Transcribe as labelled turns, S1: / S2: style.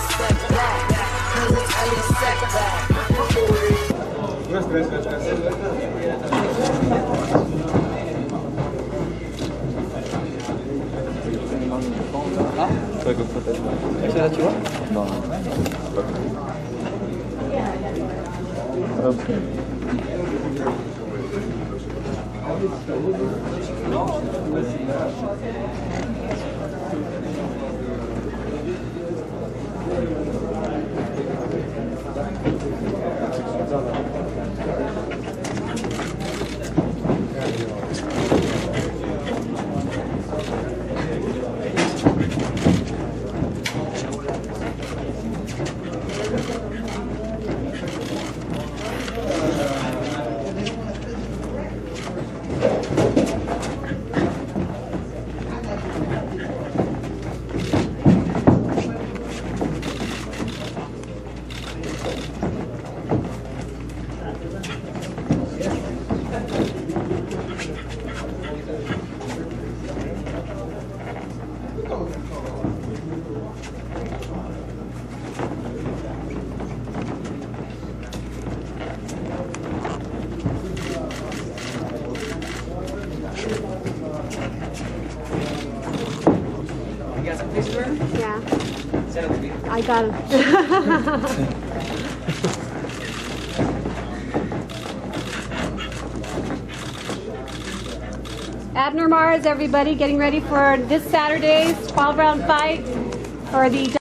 S1: step back. Only.
S2: Hop.
S3: You Thank you.
S4: I got him. Abner Mares, everybody, getting ready for this Saturday's 12 round fight for the